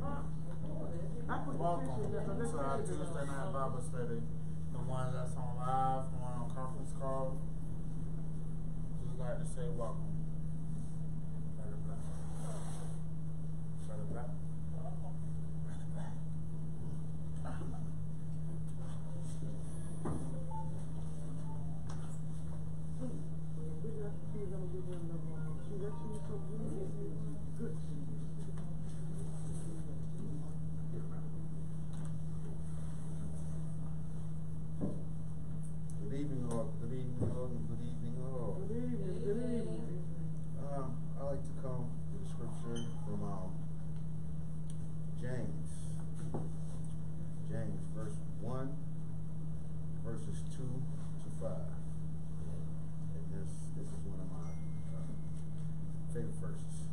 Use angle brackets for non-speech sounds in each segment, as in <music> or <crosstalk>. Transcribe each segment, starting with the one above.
Welcome to our Tuesday night Bible study. The one that's on live, the one on conference call. Like to say welcome. Brother Black. We got the cheese, I'm gonna give them the, uh, cheese, that cheese so good, good cheese. Good evening, all. Good evening, all. and Good evening, all. Good evening, good evening. Um, I like to come to the scripture from um, James. James, verse 1, verses 2 to 5. And this, this is one of my uh, favorite verses.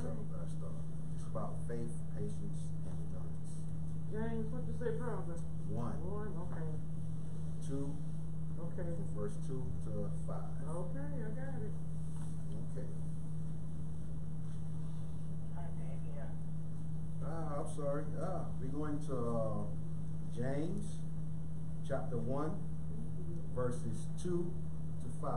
So, Alright. I start. It's about faith, patience, and endurance. James, what you say, brother? 1, One, okay, 2, okay. verse 2 to 5. Okay, I got it. Okay. Ah, I'm sorry. Ah, we're going to uh, James chapter 1, verses 2 to 5.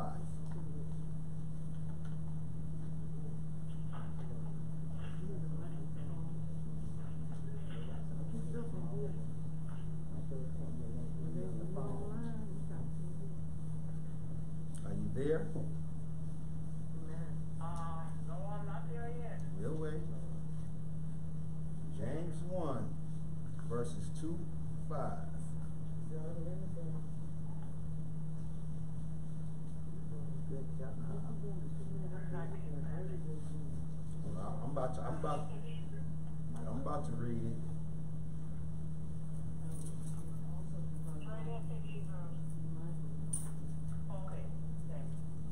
Are you there? Uh, no, I'm not there yet. We'll wait. James 1, verses 2 5. Well, I'm about I'm about, to read it.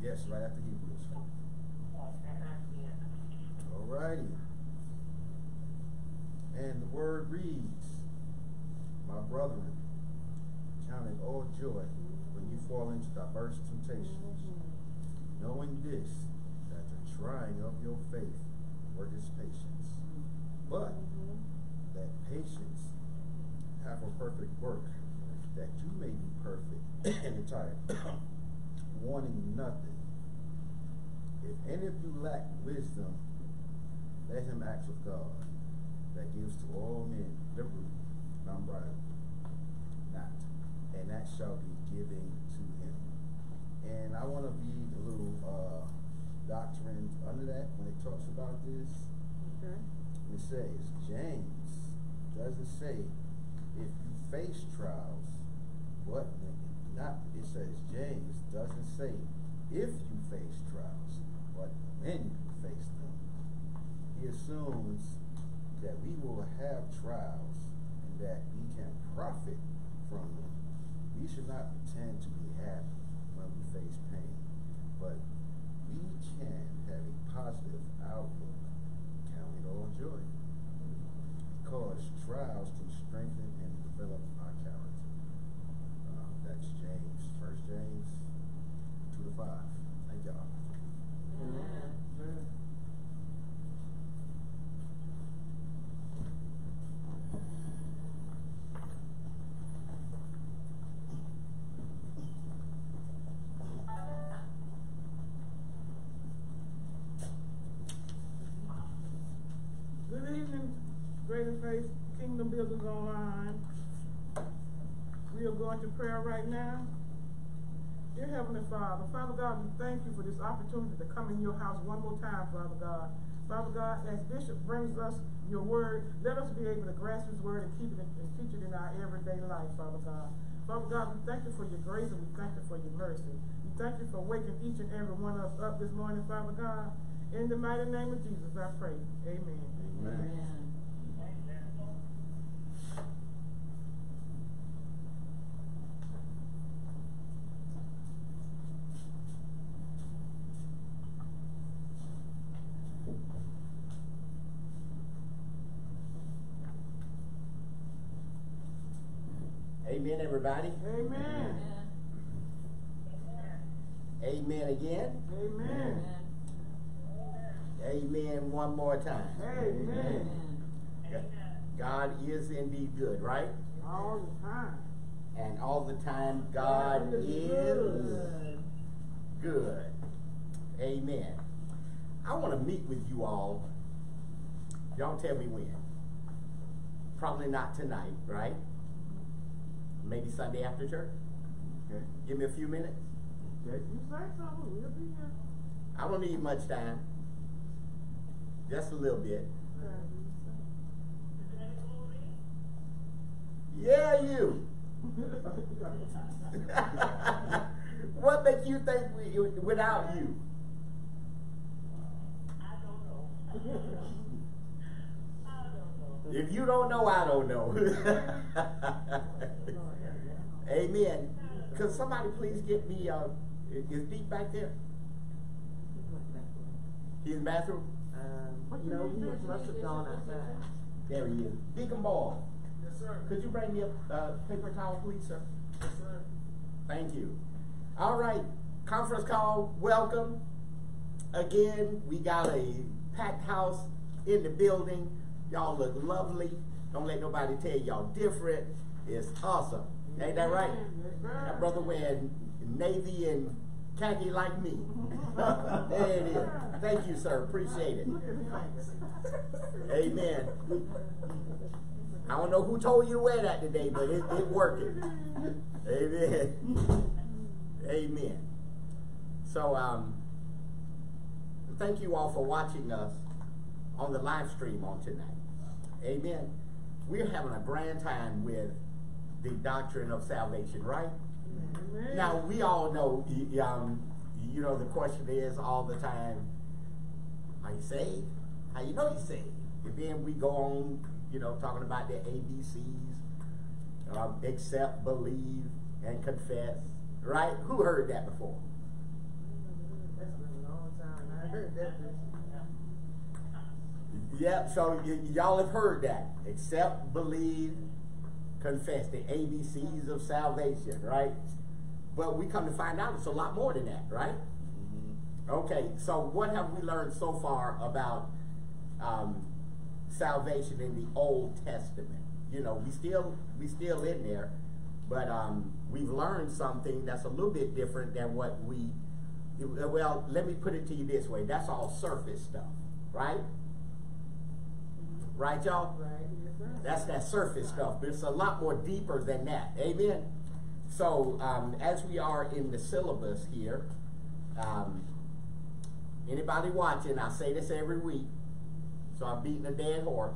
Yes, right after Hebrews. It. Alrighty. And the word reads, My brethren, count it all joy when you fall into diverse temptations, knowing this, that the trying of your faith worketh patience. But that patience have a perfect work, that you may be perfect and entire, <coughs> wanting nothing. If any of you lack wisdom, let him ask of God, that gives to all men liberally, non-bridled, not, and that shall be given to him. And I want to read a little uh, doctrine under that when it talks about this. Okay. It says, James doesn't say if you face trials, but not, it says, James doesn't say if you face trials, but when you face them. He assumes that we will have trials and that we can profit from them. We should not pretend to be happy when we face pain, but we can have a positive outlook count it all joy. Because trials can strengthen and develop our character. Uh, that's James, First James, two to five. Thank y'all. Good Greater Faith Kingdom Builders Online. We are going to prayer right now. Dear Heavenly Father, Father God, we thank you for this opportunity to come in your house one more time, Father God. Father God, as Bishop brings us your word, let us be able to grasp his word and keep it and teach it in our everyday life, Father God. Father God, we thank you for your grace and we thank you for your mercy. We thank you for waking each and every one of us up this morning, Father God. In the mighty name of Jesus, I pray. Amen. Amen. Amen, everybody. Amen. Amen again. Amen. Amen one more time. Amen. God is indeed good, right? All the time. And all the time, God God is is good. good. Amen. I want to meet with you all. Y'all tell me when. Probably not tonight, right? Maybe Sunday after church. Okay, Give me a few minutes. okay. You say something, we'll be here. I don't need much time. Just a little bit. Yeah, you. <laughs> what makes you think we, without you? I don't know. I don't know. If you don't know, I don't know. <laughs> <laughs> Amen. Could somebody please get me, uh, is Deep back there? He's in the bathroom? Um, you no, need he to was- do? must have gone outside. There he is. Deacon Ball, Yes, sir. could you bring me a, uh, paper towel, please, sir? Yes, sir. Thank you. All right, conference call, welcome. Again, we got a packed house in the building. Y'all look lovely. Don't let nobody tell y'all different. It's awesome. Ain't that right? That brother wearing navy and khaki like me. <laughs> there it is. Thank you, sir. Appreciate it. Amen. I don't know who told you to wear that today, but it, it working. Amen. Amen. So, um, thank you all for watching us on the live stream on tonight. Amen. We're having a grand time with the doctrine of salvation, right? Amen. Now we all know, um, you know, the question is all the time, are you saved? How you know you saved? And then we go on, you know, talking about the ABCs, um, accept, believe, and confess. Right? Who heard that before? That's been a long time. I heard that. Yep. So y'all have heard that. Accept, believe, confess. The ABCs of salvation, right? But we come to find out it's a lot more than that, right? Okay, so what have we learned so far about um, salvation in the Old Testament? You know, we still we still in there, but um, we've learned something that's a little bit different than what we. Well, let me put it to you this way: that's all surface stuff, right? Right, y'all? Right. That's that surface stuff, but it's a lot more deeper than that. Amen. So, um, as we are in the syllabus here, um, anybody watching, I say this every week, so I'm beating a dead horse.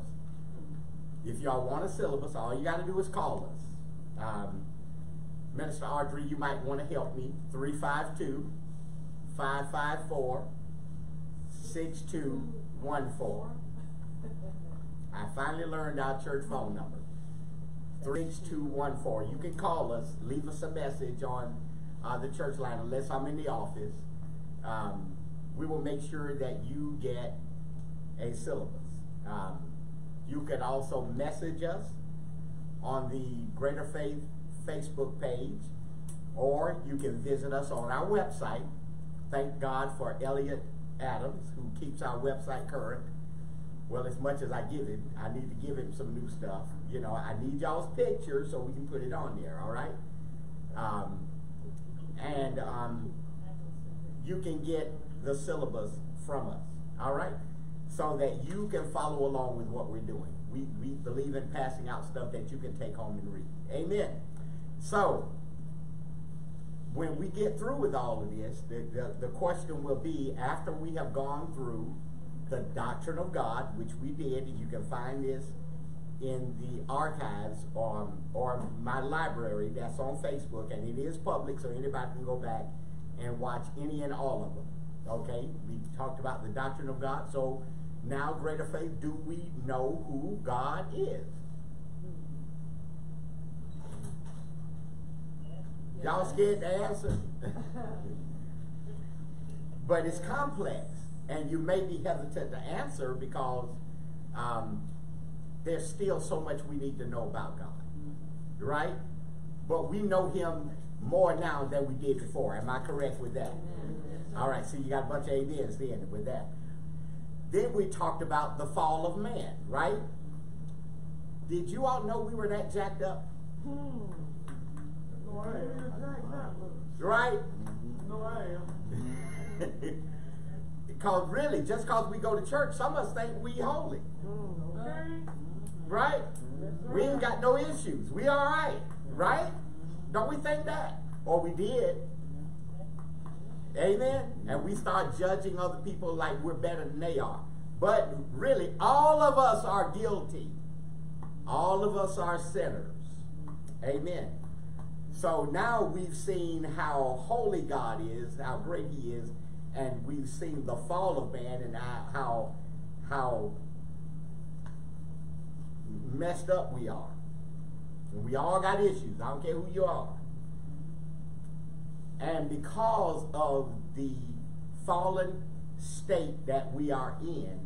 If y'all want a syllabus, all you got to do is call us. Um, Minister Audrey, you might want to help me. 352 554 6214. I finally learned our church phone number. 3214. You can call us, leave us a message on uh, the church line, unless I'm in the office. Um, we will make sure that you get a syllabus. Um, you can also message us on the Greater Faith Facebook page, or you can visit us on our website. Thank God for Elliot Adams, who keeps our website current. Well, as much as I give him, I need to give him some new stuff. You know, I need y'all's pictures so we can put it on there, all right? Um, and um, you can get the syllabus from us, all right? So that you can follow along with what we're doing. We, we believe in passing out stuff that you can take home and read. Amen. So, when we get through with all of this, the, the, the question will be after we have gone through the doctrine of God, which we did, you can find this in the archives or, or my library that's on Facebook, and it is public, so anybody can go back and watch any and all of them. Okay, we talked about the doctrine of God, so now, greater faith, do we know who God is? Y'all scared to answer? <laughs> but it's complex, and you may be hesitant to answer because um, there's still so much we need to know about God, right? But we know Him more now than we did before. Am I correct with that? All right, so you got a bunch of amens then with that. Then we talked about the fall of man, right? Did you all know we were that jacked up? Hmm. No, I am. Right? No, I am. <laughs> Because really, just because we go to church, some of us think we holy. Right? We ain't got no issues. We all right. Right? Don't we think that? Or we did. Amen? And we start judging other people like we're better than they are. But really, all of us are guilty. All of us are sinners. Amen. So now we've seen how holy God is, how great He is, and we've seen the fall of man and how how messed up we are. And we all got issues. I don't care who you are. And because of the fallen state that we are in,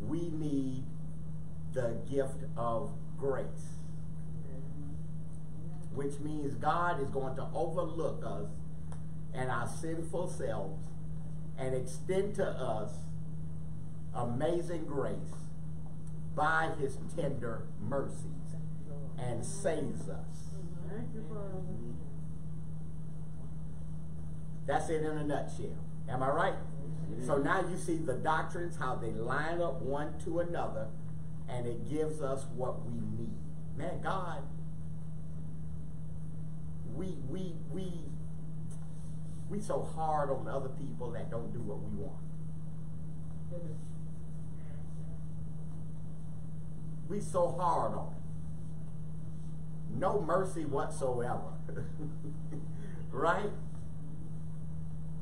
we need the gift of grace. Which means God is going to overlook us and our sinful selves and extend to us amazing grace by his tender mercies and saves us. Thank you, Father. That's it in a nutshell. Am I right? So now you see the doctrines, how they line up one to another, and it gives us what we need. Man, God, we we we we so hard on other people that don't do what we want. We so hard on it. No mercy whatsoever. <laughs> right?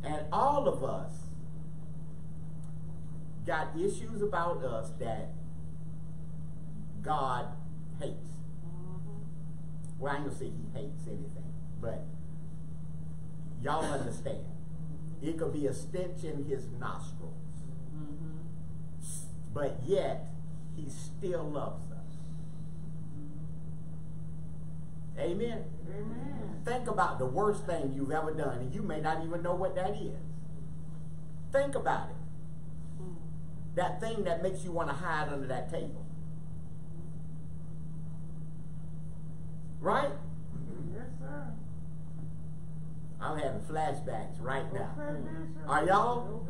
And all of us got issues about us that God hates. Mm-hmm. Well, I ain't gonna say he hates anything, but y'all understand. It could be a stench in his nostrils. Mm-hmm. But yet, he still loves us. Mm-hmm. Amen. Amen. Think about the worst thing you've ever done, and you may not even know what that is. Think about it. Mm-hmm. That thing that makes you want to hide under that table. Right? Yes, sir. I'm having flashbacks right now. Mm. Are y'all?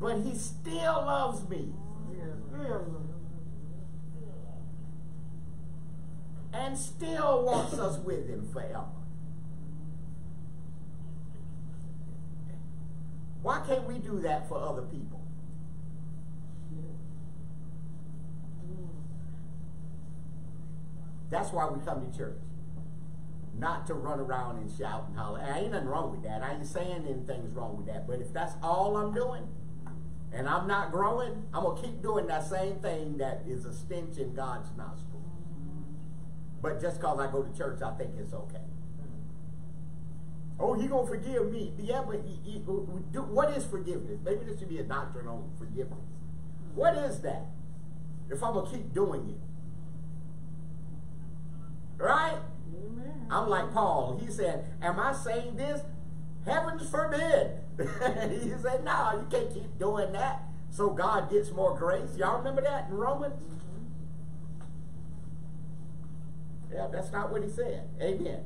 But he still loves me. And still wants us with him forever. Why can't we do that for other people? That's why we come to church. Not to run around and shout and holler. And ain't nothing wrong with that. I ain't saying anything's wrong with that. But if that's all I'm doing, and I'm not growing, I'm going to keep doing that same thing that is a stench in God's nostril. But just because I go to church, I think it's okay. Oh, he gonna forgive me? Yeah, but he, he, uh, uh, do, what is forgiveness? Maybe this should be a doctrine on forgiveness. What is that? If I'm gonna keep doing it, right? Amen. I'm like Paul. He said, "Am I saying this? Heavens forbid." <laughs> he said, "No, you can't keep doing that." So God gets more grace. Y'all remember that in Romans? Mm-hmm. Yeah, that's not what he said. Amen.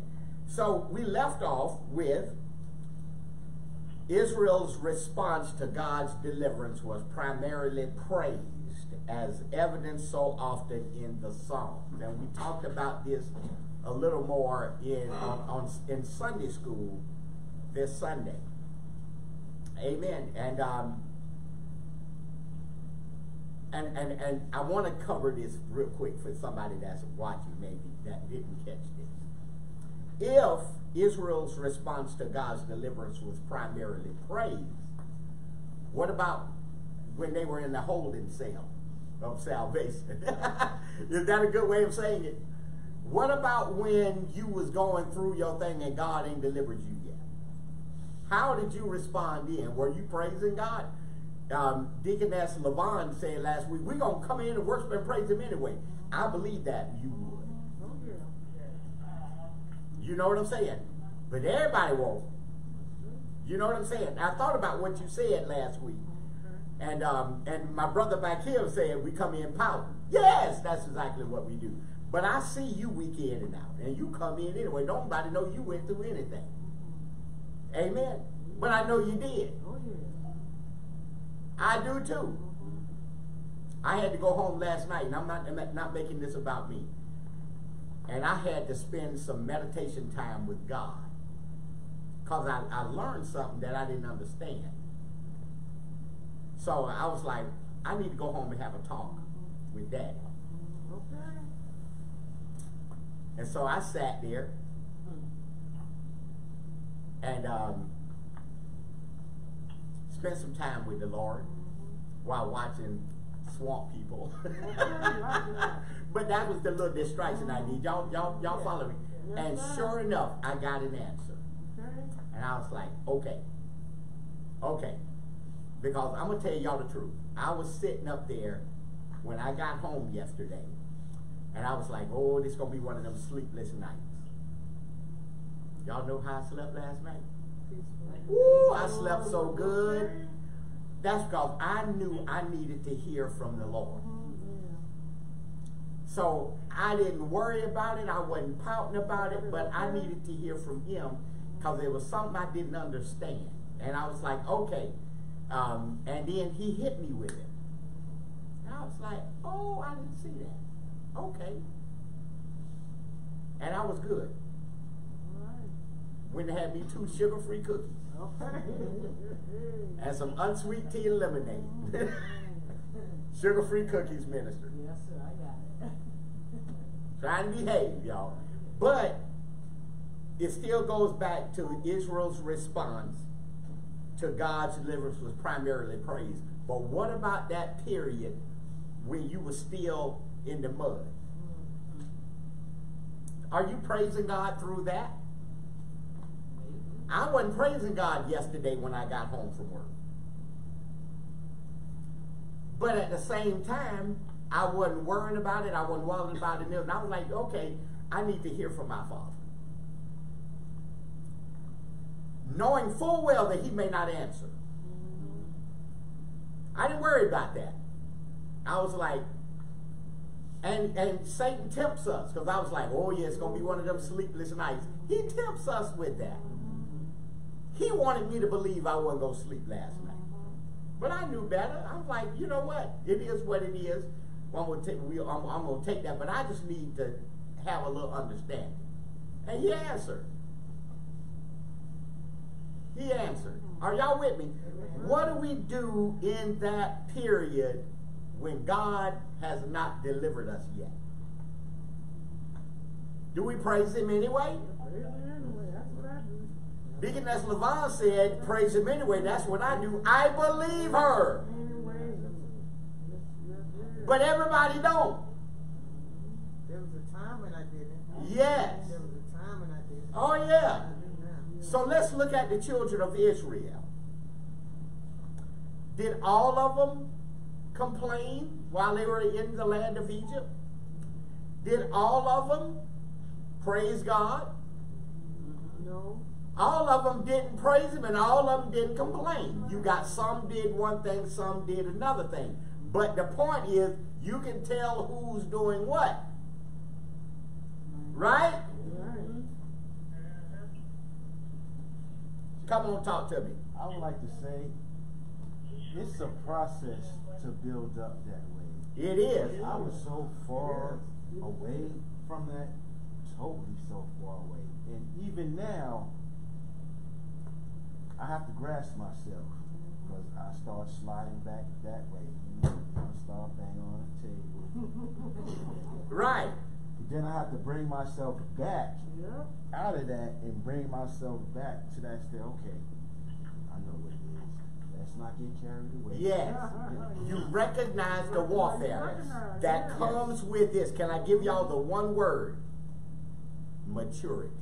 So we left off with Israel's response to God's deliverance was primarily praised, as evidenced so often in the Psalms. And we talked about this a little more in on, on in Sunday school this Sunday. Amen. And um, and and and I want to cover this real quick for somebody that's watching maybe that didn't catch this. If Israel's response to God's deliverance was primarily praise, what about when they were in the holding cell of salvation? <laughs> Is that a good way of saying it? What about when you was going through your thing and God ain't delivered you yet? How did you respond then? Were you praising God? Um, Deaconess Levon said last week, we're going to come in and worship and praise Him anyway. I believe that you would. You know what I'm saying? But everybody won't. You know what I'm saying? I thought about what you said last week. And um, and my brother back here said we come in power. Yes, that's exactly what we do. But I see you week in and out, and you come in anyway. Nobody know you went through anything. Amen. But I know you did. Oh, yeah. I do too. I had to go home last night, and I'm not I'm not making this about me. And I had to spend some meditation time with God. Because I, I learned something that I didn't understand. So I was like, I need to go home and have a talk with Daddy. Okay. And so I sat there and um, spent some time with the Lord while watching Swamp People. <laughs> but that was the little distraction I need. Y'all, y'all, y'all follow me. And sure enough, I got an answer. Okay. And I was like, okay, okay. Because I'm gonna tell y'all the truth. I was sitting up there when I got home yesterday, and I was like, oh, this gonna be one of them sleepless nights. Y'all know how I slept last night? Ooh, I slept so good. That's because I knew I needed to hear from the Lord. So I didn't worry about it. I wasn't pouting about it, but I needed to hear from him because there was something I didn't understand. And I was like, okay. Um, and then he hit me with it. And I was like, oh, I didn't see that. Okay. And I was good. When they had me two sugar-free cookies and some unsweet tea and lemonade. <laughs> Sugar-free cookies, minister. Yes, sir, I got it. <laughs> Trying to behave, y'all. But it still goes back to Israel's response to God's deliverance was primarily praise. But what about that period when you were still in the mud? Mm-hmm. Are you praising God through that? I wasn't praising God yesterday when I got home from work. But at the same time, I wasn't worrying about it. I wasn't worrying about it. And I was like, okay, I need to hear from my Father. Knowing full well that He may not answer. I didn't worry about that. I was like, and and Satan tempts us because I was like, oh yeah, it's gonna be one of them sleepless nights. He tempts us with that. He wanted me to believe I wasn't gonna sleep last night, but I knew better. I'm like, you know what? It is what it is. I'm gonna take, I'm, I'm gonna take that, but I just need to have a little understanding. And he answered. He answered. Are y'all with me? What do we do in that period when God has not delivered us yet? Do we praise Him anyway? Anyway, that's what I do. Deaconess Levon said, praise Him anyway. That's what I do. I believe her. But everybody don't. There was a time when I didn't. Yes. There was a time when I didn't. Oh, yeah. I do now. So let's look at the children of Israel. Did all of them complain while they were in the land of Egypt? Did all of them praise God? No. All of them didn't praise him and all of them didn't complain. You got some did one thing, some did another thing. But the point is, you can tell who's doing what. Right? Right. Come on, talk to me. I would like to say it's a process to build up that way. It is. I was so far away from that, totally so far away. And even now, I have to grasp myself because I start sliding back that way. I start banging on the table. Right. Then I have to bring myself back Yep. out of that and bring myself back to that state. Okay, I know what it is. Let's not get carried away. Yes. You recognize the warfare that comes with this. Can I give y'all the one word? Maturity.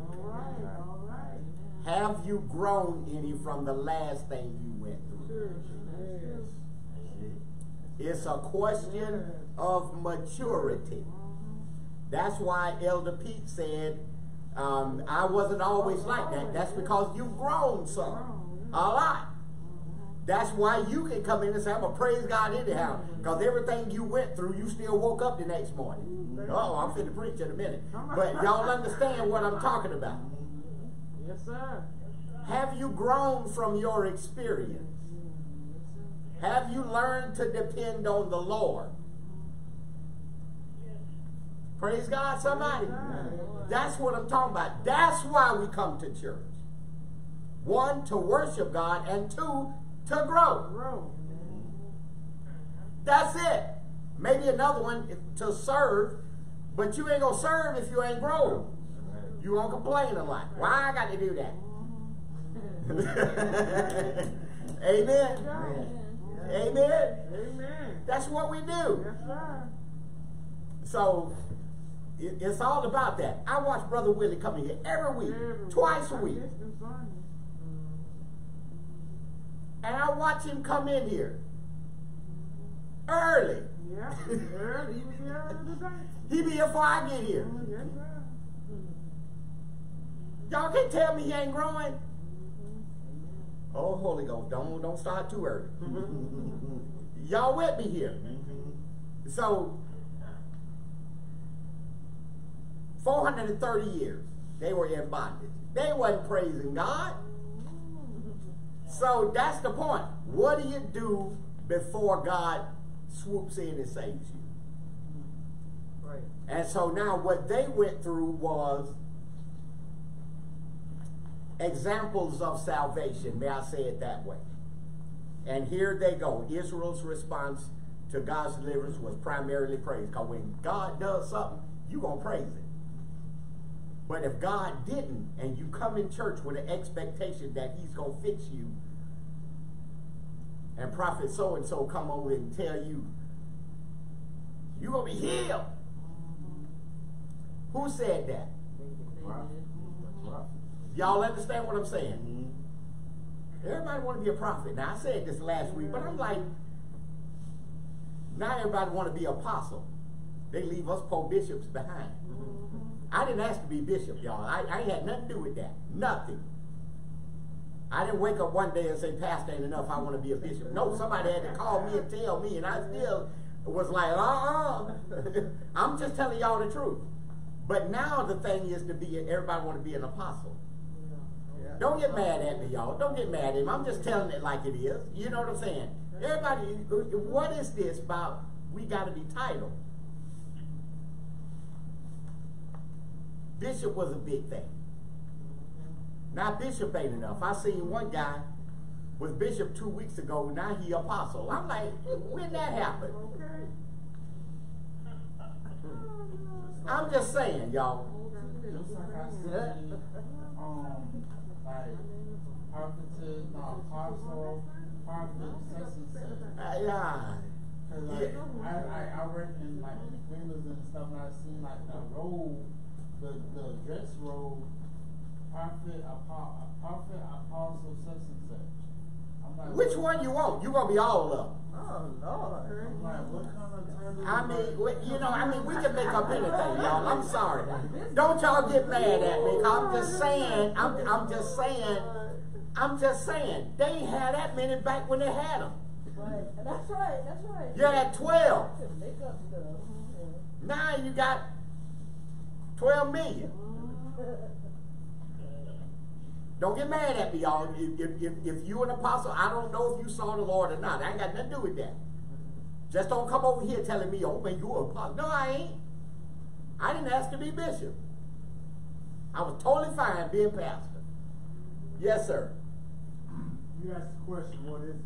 All right. All right. Have you grown any from the last thing you went through? Sure. Yes. It's a question of maturity. That's why Elder Pete said, um, I wasn't always like that. That's because you've grown some. A lot. That's why you can come in and say, I'm going to praise God anyhow. Because everything you went through, you still woke up the next morning. Oh, I'm finna preach in a minute. But y'all understand what I'm talking about. Yes, sir. Have you grown from your experience? Have you learned to depend on the Lord? Praise God, somebody. That's what I'm talking about. That's why we come to church. One, to worship God, and two, to grow. That's it. Maybe another one to serve, but you ain't gonna serve if you ain't grow. You gonna complain a lot. Why I got to do that? <laughs> Amen. Amen. Amen. That's what we do. Yes, sir. So it- it's all about that. I watch Brother Willie come in here every week, Every twice a I week, guess it's Sunday. and I watch him come in here early. Yeah. <laughs> Early. He was here early today. He be here before I get here. Oh, mm, mm-hmm. Yes. Y'all can't tell me he ain't growing. Mm-hmm. Oh, Holy Ghost, don't don't start too early. Mm-hmm. <laughs> Y'all with me here? So, 430 years they were in bondage. They wasn't praising God. So that's the point. What do you do before God swoops in and saves you? Right. And so now what they went through was examples of salvation, may I say it that way. And here they go. Israel's response to God's deliverance was primarily praise. Because when God does something, you're going to praise it. But if God didn't, and you come in church with an expectation that he's going to fix you, and prophet so-and-so come over and tell you, you're going to be healed. Who said that? Y'all understand what I'm saying? Everybody want to be a prophet. Now I said this last week, but I'm like, not everybody want to be apostle. They leave us poor bishops behind. I didn't ask to be bishop, y'all. I, I ain't had nothing to do with that. Nothing. I didn't wake up one day and say, Pastor ain't enough, I want to be a bishop. No, somebody had to call me and tell me, and I still was like, uh-uh. <laughs> I'm just telling y'all the truth. But now the thing is to be, everybody want to be an apostle. Don't get mad at me, y'all. Don't get mad at me. I'm just telling it like it is. You know what I'm saying? Everybody, uh, what is this about? We got to be titled. Bishop was a big thing. Now bishop ain't enough. I seen one guy was bishop two weeks ago. Now he apostle. I'm like, when that happened? I'm just saying, y'all. Um, like prophetess, no, apostle, prophet, such yeah. Like, I, I, I work in like windows and stuff, and I seen like the robe, the, the dress robe, prophet, apo- prophet, apostle, such and such. I'm like, Which one you want? You gonna be all of them. Oh, Lord. I'm like, what kind of turn I mean, we- you know, I mean, we can make up anything, y'all. I'm sorry. Don't y'all get mad at me. I'm just saying. I'm, I'm just saying. I'm just saying. They ain't had that many back when they had them. Right. That's right, that's right. You had twelve. Make. Now you got twelve million. Don't get mad at me, y'all. If, if, if, if you an apostle, I don't know if you saw the Lord or not. I ain't got nothing to do with that. Just don't come over here telling me, oh man, you an apostle. No, I ain't. I didn't ask to be bishop. I was totally fine being pastor. Yes, sir. You asked the question, what is it?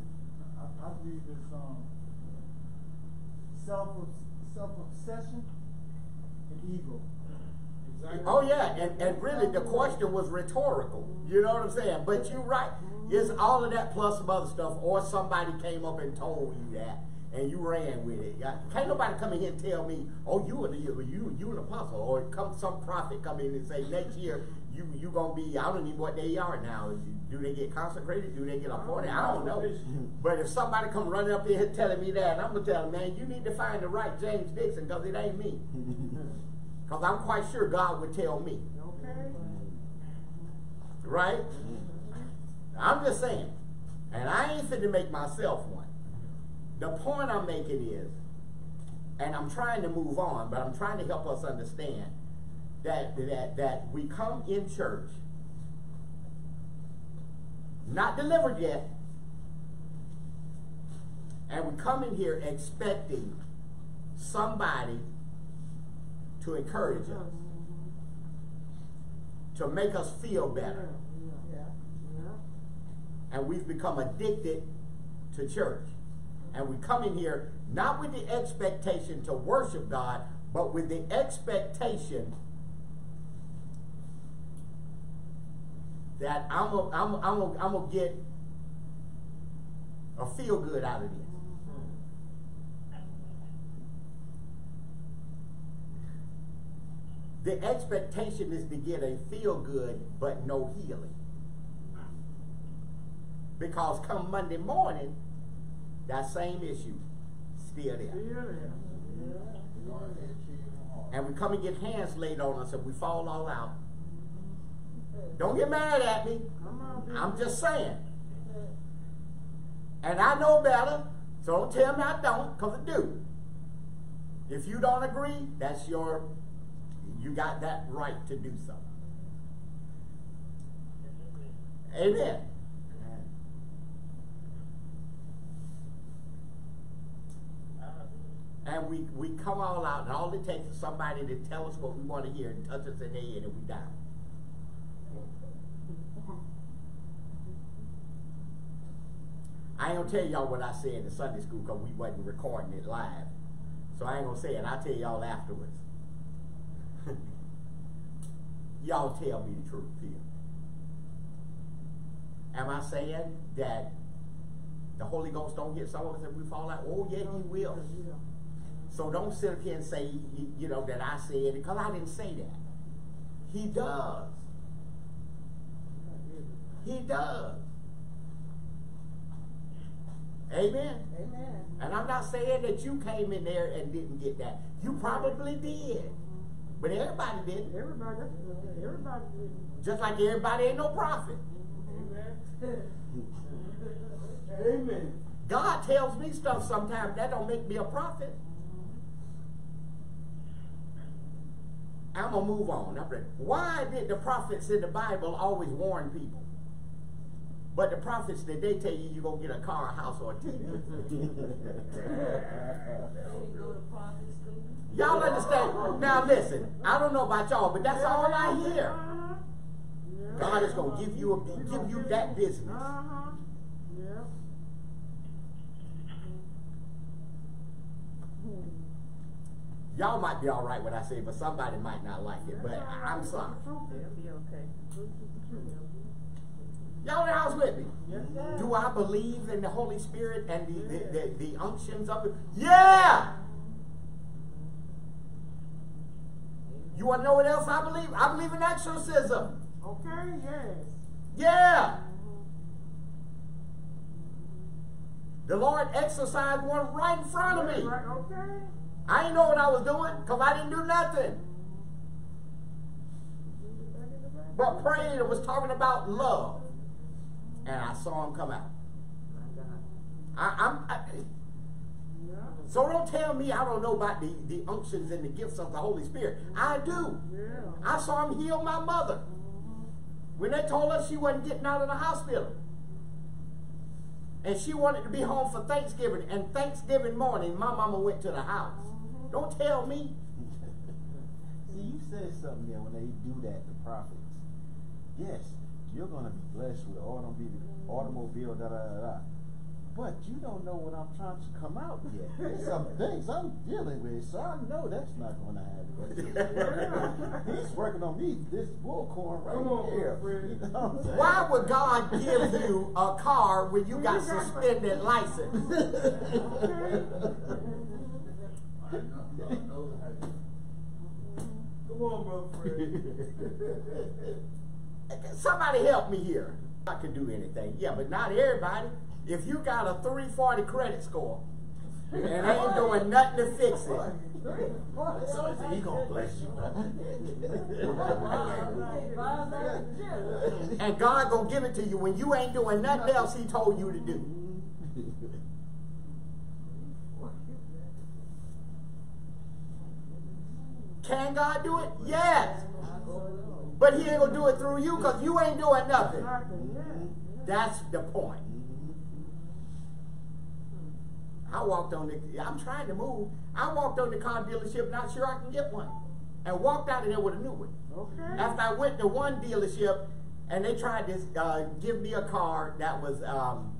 I, I believe it's, um, self, self-obsession and ego. Exactly. Oh yeah, and, and really the question was rhetorical. You know what I'm saying? But you're right. It's all of that plus some other stuff, or somebody came up and told you that, and you ran with it. Can't nobody come in here and tell me, "Oh, you are the you you, an apostle," or come some prophet come in and say next year you you gonna be. I don't even know what they are now. Do they get consecrated? Do they get appointed? I don't know. But if somebody come running up here telling me that, I'm gonna tell them, man, you need to find the right James Dixon because it ain't me. <laughs> Because I'm quite sure God would tell me. Okay. Right? I'm just saying. And I ain't ain't to make myself one. The point I'm making is, and I'm trying to move on, but I'm trying to help us understand that that that we come in church, not delivered yet, and we come in here expecting somebody to encourage us, to make us feel better, and we've become addicted to church. And we come in here not with the expectation to worship God, but with the expectation that I'm gonna I'm, I'm, I'm gonna get a feel good out of this. The expectation is to get a feel good, but no healing. Because come Monday morning, that same issue still there. Still there. And we come and get hands laid on us and we fall all out. Don't get mad at me. Come on, Bill. I'm just saying. And I know better, so don't tell me I don't, because I do. If you don't agree, that's your, you got that right to do so. Amen. And we, we come all out, and all it takes is somebody to tell us what we want to hear and touch us in the head, and we down. I ain't gonna tell y'all what I said in Sunday school because we wasn't recording it live. So I ain't gonna say it. I'll tell y'all afterwards. Y'all tell me the truth here. Am I saying that the Holy Ghost don't get some of us if we fall out? Oh yeah, he will. Oh, so don't sit up here and say, you know, that I said it, because I didn't say that. He does. He does. Amen. Amen. And I'm not saying that you came in there and didn't get that. You probably did. But everybody didn't. Everybody, everybody did. Just like everybody ain't no prophet. Amen. Amen. God tells me stuff sometimes that don't make me a prophet. I'm gonna move on. Why did the prophets in the Bible always warn people? But the prophets that they tell you you're gonna get a car, a house, or a TV. <laughs> Y'all understand? Now listen, I don't know about y'all, but that's all I hear. God is gonna give you a give you that business. Y'all might be all right what I say, but somebody might not like it. But I'm sorry. Y'all in the house with me? Do I believe in the Holy Spirit and the, the, the, the unctions of it? Yeah! You want to know what else I believe? I believe in exorcism. Okay, yes. Yeah! The Lord exorcised one right in front of me. Right, okay. I didn't know what I was doing because I didn't do nothing. But praying was talking about love. And I saw him come out. I, I'm, I. so don't tell me I don't know about the, the unctions and the gifts of the Holy Spirit. I do. Yeah. I saw him heal my mother when they told her she wasn't getting out of the hospital. And she wanted to be home for Thanksgiving. And Thanksgiving morning, my mama went to the house. Don't tell me. <laughs> See, you said something there when they do that, the prophets. Yes, you're gonna be blessed with automobile, automobile, da da da da. But you don't know what I'm trying to come out yet. <laughs> There's some things I'm dealing with, so I know that's not gonna happen. <laughs> <laughs> He's working on me, this bullcorn right Come on, here. You know what I'm saying? Why would God give you a car when you got suspended license? Come on, brother Fred. Somebody help me here. I can do anything. Yeah, but not everybody. If you got a 340 credit score and ain't doing nothing to fix it, So he gonna bless you? and God gonna give it to you when you ain't doing nothing else He told you to do. Can God do it? Yes. But he ain't gonna do it through you because you ain't doing nothing. That's the point. I walked on the, I'm trying to move. I walked on the car dealership, not sure I can get one. And walked out of there with a new one. Okay. After I went to one dealership and they tried to uh, give me a car that was, um,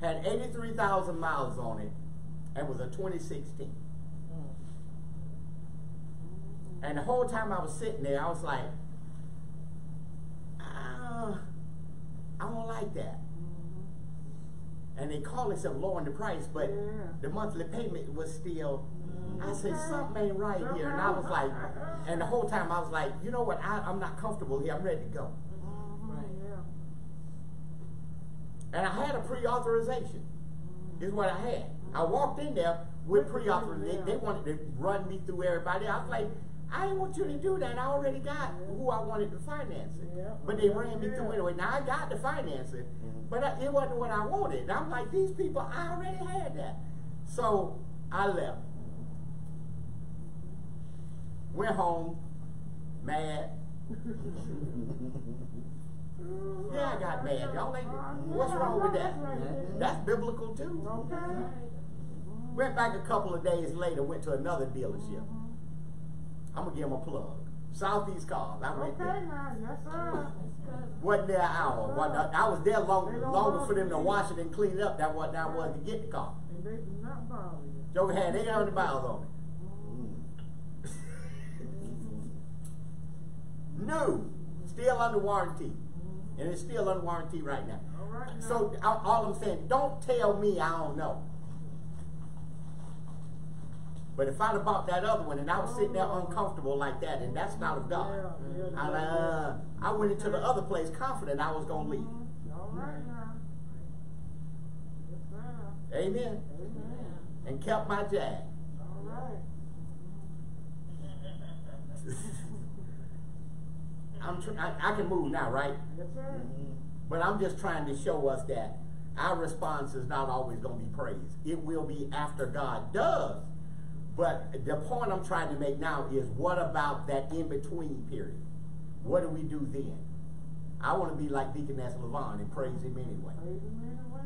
had 83,000 miles on it and was a 2016. And the whole time I was sitting there, I was like, ah, I don't like that. And they call themselves lowering the price, but Yeah. the monthly payment was still. I said something ain't right here, and I was like, and the whole time I was like, you know what? I, I'm not comfortable here. I'm ready to go. Mhm, yeah. And I had a pre-authorization. Is what I had. I walked in there with pre-authorization. They, they wanted to run me through everybody. I was like, I didn't want you to do that. I already got who I wanted to finance it. Yeah. But they ran me through anyway. Now I got to finance it, but I, it wasn't what I wanted. And I'm like, these people, I already had that. So I left. Went home, mad. <laughs> Yeah, I got mad. Y'all ain't. What's wrong with that? That's biblical too. Okay. Went back a couple of days later, went to another dealership. Mm-hmm. I'm gonna give them a plug. Southeast Cars. I went Okay, there. yes, sir. Wasn't there an hour. I was there long, longer for them to wash it and clean it up than what I was to get the car. And they do not bother you. Joe had 800 miles on it. Mm-hmm. New, still under warranty, and it's still under warranty right now. All right now. So all I'm saying, don't tell me I don't know. But if I'd have bought that other one and I was sitting there uncomfortable like that, and that's not of God. I, uh, I went into the other place confident I was leave. All right now. Yes. Amen. And kept my right. <laughs> I'm I, I can move now, right? Yes, sir. But I'm just trying to show us that our response is not always going to be praise. It will be after God does. But the point I'm trying to make now is what about that in between period? What do we do then? I want to be like Deaconess Levon and praise Him anyway. Praise him anyway.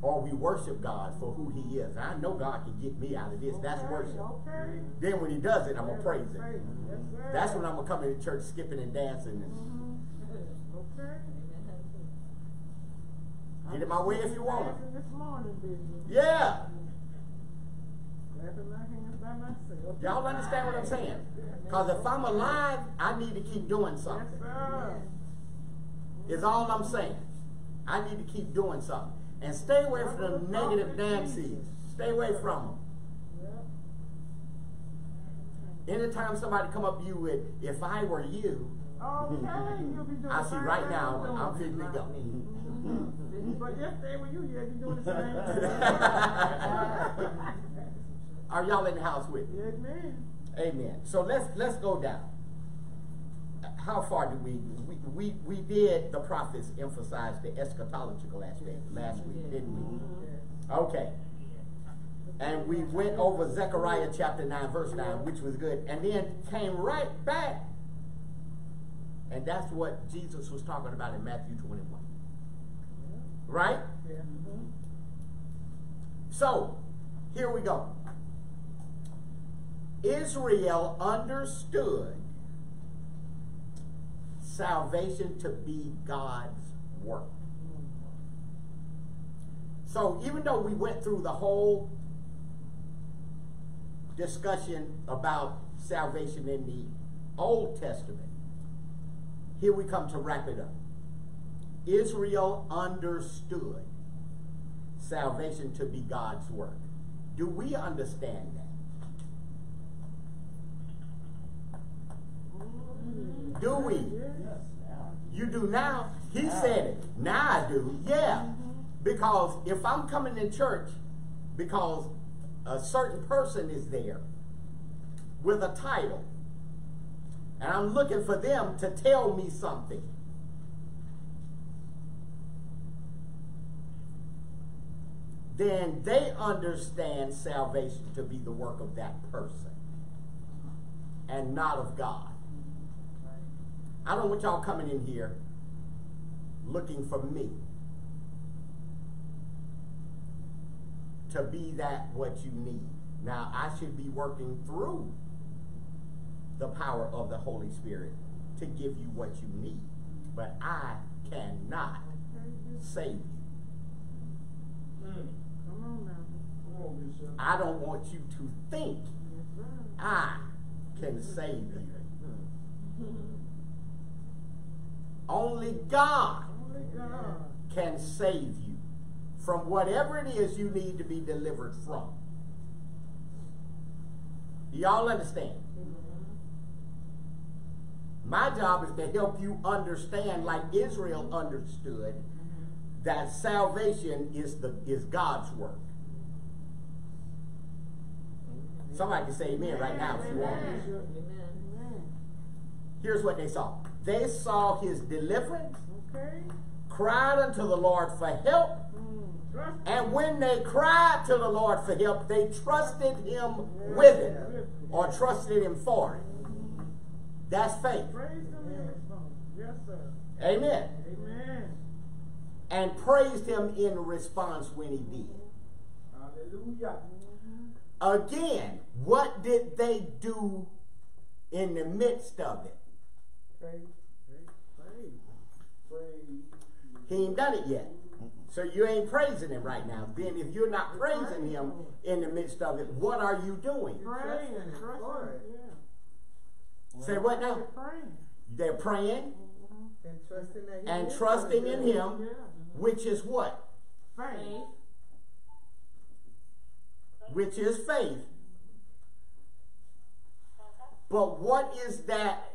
Or we worship God for who He is. I know God can get me out of this. That's worship. Okay. Then when He does it, I'm going to praise Him. Yes. That's when I'm going to come into church skipping and dancing and Mhm. Okay. get in my way if you want to. This morning. Yeah. Clapping my hands by myself. Y'all understand what I'm saying? Because if I'm alive, I need to keep doing something. sir. Is all I'm saying. I need to keep doing something. And stay away from the negative Nancy's. Stay away from them. Anytime somebody come up to you with, if I were you, Okay, be I see right now, I'm fitting to go. Mhm. But yesterday when you here, you doing the same <laughs> thing. Are y'all in the house with me? Amen. Amen. So let's let's go down. How far did we we we, we did the prophets emphasize the eschatological aspect last week, didn't we? Okay. And we went over Zechariah chapter 9, verse 9, which was good, and then came right back. And that's what Jesus was talking about in Matthew 21. Right? Yeah. So, here we go. Israel understood salvation to be God's work. So, even though we went through the whole discussion about salvation in the Old Testament, here we come to wrap it up. Israel understood salvation to be God's work. Do we understand that? Do we? You do now? He said it. Now I do. Yeah. Because if I'm coming in church because a certain person is there with a title, and I'm looking for them to tell me something. then they understand salvation to be the work of that person and not of God. I don't want y'all coming in here looking for me to be that what you need. Now, I should be working through the power of the Holy Spirit to give you what you need. But I cannot save you. Mm. Come on now. Come on, Bishop. I don't want you to think Yes. I can save you. Only God Only God. can save you from whatever it is you need to be delivered from. Do y'all understand? My job is to help you understand, like Israel understood, that salvation is the is God's work. Somebody can say amen right now if you want. Here's what they saw. They saw his deliverance, Okay. cried unto the Lord for help. And when they cried to the Lord for help, they trusted him with it or trusted him for it. That's faith. Yes, sir. Amen. Amen. And praised him in response when he did. Hallelujah. Again, what did they do in the midst of it? Praise. Praise. Praise. He ain't done it yet. So you ain't praising him right now. Then if you're not praising him in the midst of it, what are you doing? Praying. Trusting in Trusting. Lord. Yeah. Say what now? They're praying And trusting that and trusting in him, which is what? Faith. Which is faith. But what is that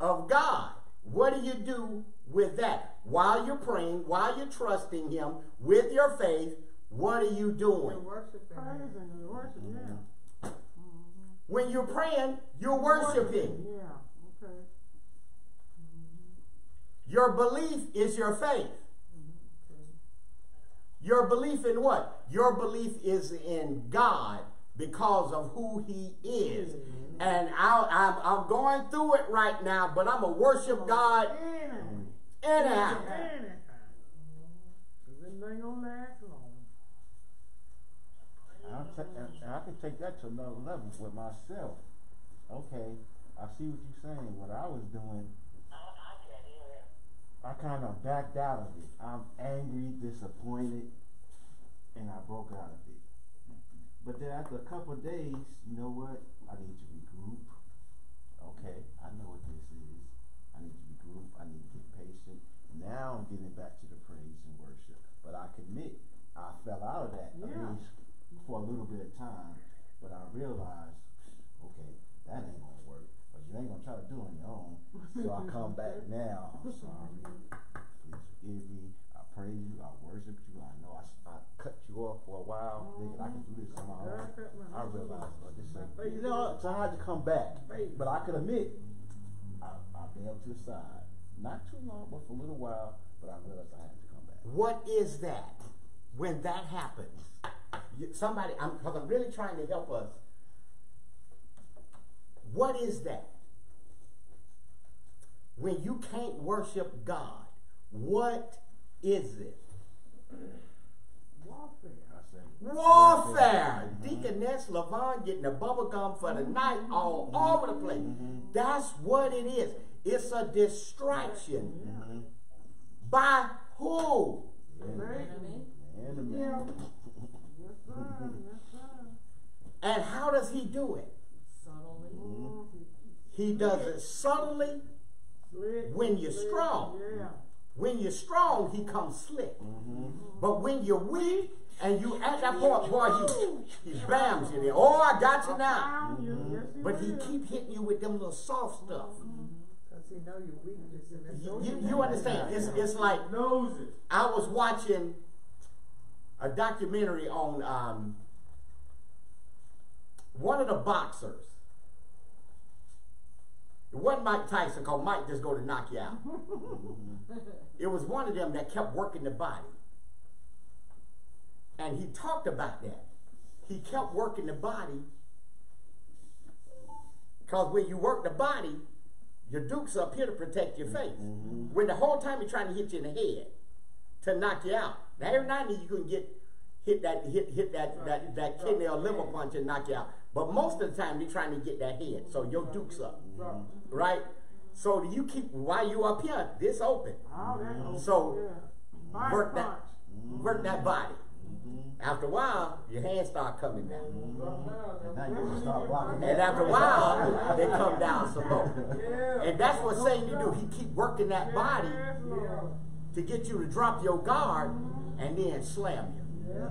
of God? What do you do with that? While you're praying, while you're trusting Him with your faith, what are you doing? And worshiping Him. Praising and worship. Yeah. When you're praying, you're worshiping. Yeah. Okay. Your belief is your faith. Your belief in what? Your belief is in God because of who He is. And I, I'm, I'm going through it right now, but I'm going to worship God Anything. anyhow. Cause it ain't gonna last long. I'll and, and I can take that to another level with myself. Okay, I see what you're saying. What I was doing, I kind of backed out of it. I'm angry, disappointed, and I broke out of it. But then after a couple of days, you know what? I need to regroup. Okay, I know what this is. I need to regroup. I need to get patient. Now I'm getting back to the praise and worship. But I commit, I fell out of that at Yeah. least for a little bit of time. But I realized, okay, that ain't gonna work. But you ain't gonna try to do it on your own. So I come back <laughs> now. I'm sorry. Please forgive me. I praise you. I worship you. I know I, I cut you off for a while. Thinking I can do this on my own. I realized, but this ain't. You know, so I had to come back. But I could admit, I, I bailed to the side. Not too long, but for a little while. But I realized I had to come back. What is that when that happens? You- Somebody, I'm, because I'm really trying to help us. What is that? When you can't worship God, what is it? Warfare. I say, Warfare. Mhm. Deaconess Lavon getting the bubble gum for the night all over the place. That's what it is. It's a distraction. Mhm. By who? Enemy. Enemy. Yes, sir. Yes, sir. And how does he do it? Subtly. He does it subtly. When you're strong. Yeah. When you're strong, he comes slick. Mhm. But when you're weak and you at that point, boy, he, he bams you there. Oh, I got you now. But he keep hitting you with them little soft stuff. Because He know your weakness. You, you, you understand? It's, it's like. I was watching a documentary on um, one of the boxers. It wasn't Mike Tyson, called Mike just go to knock you out. <laughs> it was one of them that kept working the body. And he talked about that. He kept working the body. Because when you work the body, your duke's up here to protect your face. Mm-hmm. When the whole time he's trying to hit you in the head to knock you out. Now every now and then you can get hit that hit hit that that, that kidney or liver punch and knock you out. But most of the time you're trying to get that head. So your duke's up. Right? So you keep while you up here, this open. All that mm-hmm. open, So, work that work that body. After a while, your hands start coming down. And now you can start blocking. And after a while, they come down some more. And that's what Satan do. He keep working that body to get you to drop your guard and then slam you.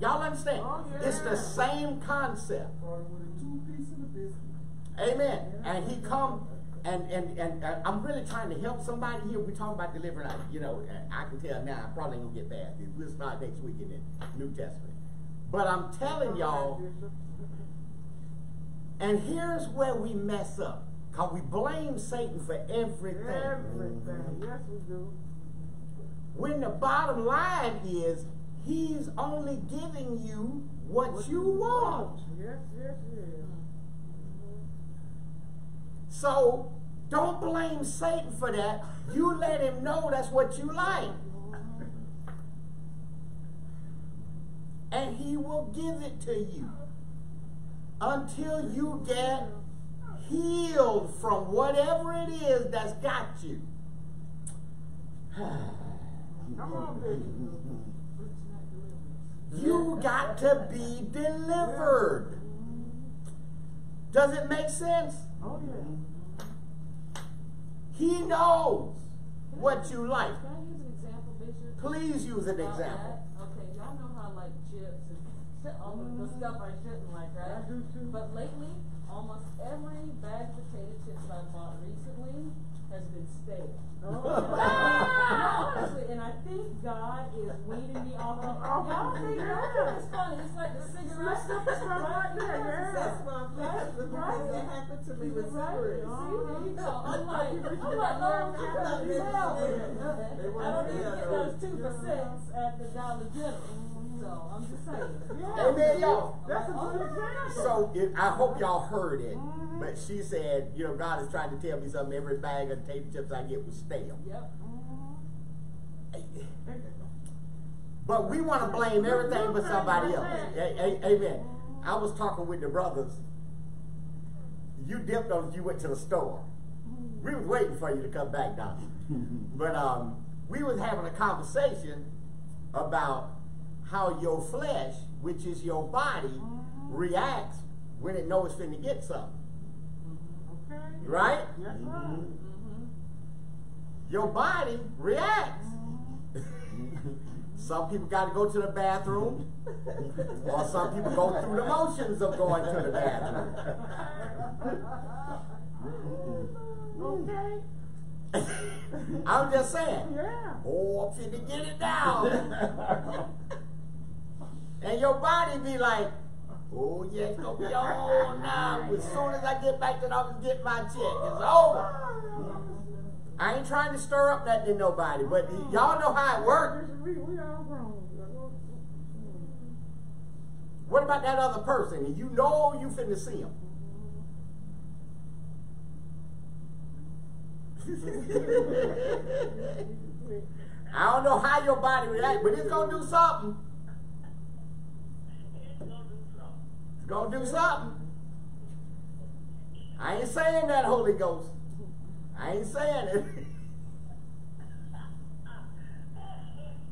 Y'all understand? Oh, It's the same concept. Started with a two piece of the biscuit. Amen. And he come and and and uh, I'm really trying to help somebody here. We talk about delivering. I- You know, I can tell now. I'm probably gonna get past it. We'll start next week in the New Testament. But I'm telling y'all, and here's where we mess up. Cause we blame Satan for everything. Everything. Yes, we do. When the bottom line is, he's only giving you what, you want. Yes, yes, yes. So don't blame Satan for that. You let him know that's what you like. And he will give it to you until you get healed from whatever it is that's got you. Come on, baby. You got to be delivered. Does it make sense? Oh, yeah. He knows what you like. Can I use an example, Bishop? Please use an example. Okay, y'all know how I like chips and all the, the stuff I shouldn't like, right? I do too. But lately, almost every bag of potato chips I bought recently has been stale. Oh, No, <laughs> honestly, and I think God is weaning me off of Y'all think yeah. it's funny? It's like the cigarette Stuff right there, yeah. That's Right, the right. that happened to me with Right? cigarettes. You go. I'm <laughs> like, I'm like, I thought I they don't were even stale. They I don't even get those two for six at the Dollar General. So I'm just saying. Yeah. Amen, y'all. That's a good example. So it, I hope y'all heard it, mm-hmm. but she said, you know, God is trying to tell me something. Every bag of potato chips I get was stale. Yep. Mm-hmm. But we want to blame everything but somebody else. A- a- Amen. Mm-hmm. I was talking with the brothers. You dipped on. You went to the store. We was waiting for you to come back down. <laughs> But um, we was having a conversation about how your flesh, which is your body, mm-hmm. reacts when it knows it's finna get something. Mm-hmm. Okay. Right? Yes, sir. Mm-hmm. Your body reacts. some people got to go to the bathroom, or some people go through the motions of going to the bathroom. Okay. <laughs> I'm just saying. Yeah. Oh, I'm finna get it down. <laughs> and your body be like, oh, yeah, it's gonna be on now. As soon as I get back to the office, get my check, it's over. I ain't trying to stir up nothing in nobody, but y'all know how it works. What about that other person? You know you finna see him. <laughs> I don't know how your body reacts, but it's gonna do something. It's gonna do something. I ain't saying that, Holy Ghost. I ain't saying it.